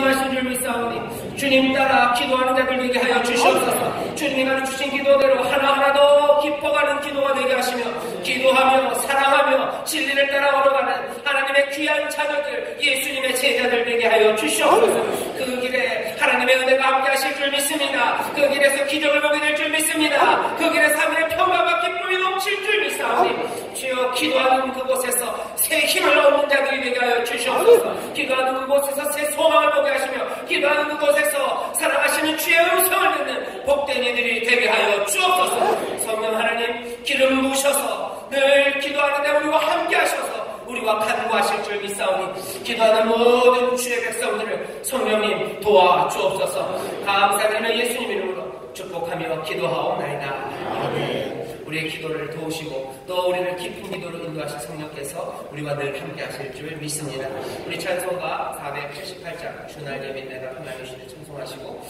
말씀 줄 믿사오니 주님 따라 기도하는 자들 되게 하여 주시옵소서. 주님이 가르 주신 기도대로 하나하나 더 깊어가는 기도가 되게 하시며 기도하며 사랑하며 진리를 따라 걸어가는 하나님의 귀한 자녀들 예수님의 제자들 되게 하여 주시옵소서. 그 길에 하나님의 은혜가 함께 하실 줄 믿습니다. 그 길에서 기적을 보게 될 줄 믿습니다. 그 길에서 하늘의 평화와 기쁨이 넘칠 줄 믿사오니 주여 기도하는 그곳에서 새 힘을 얻는 자들이 되게 하여 주시옵소서 기도하는 그곳에서 새 소망을 보게 하시며 기도하는 그곳에서 살아가시는 주의 음성을 듣는 복된 이들이 되게 하여 주옵소서 성령 하나님 기름 부으셔서 늘 기도하는데 우리와 함께 하셔서 우리와 간구하실 줄 믿사오니 기도하는 모든 주의 백성들을 성령님 도와주옵소서 감사드리며 예수님 이름으로 축복하며 기도하옵나이다. 우리의 기도를 도우시고 또 우리를 깊은 기도로 인도하실 성령께서 우리와 늘 함께 하실 줄 믿습니다. 우리 찬송가 488장 주날 예배 내가 하나님 시를 청송하시고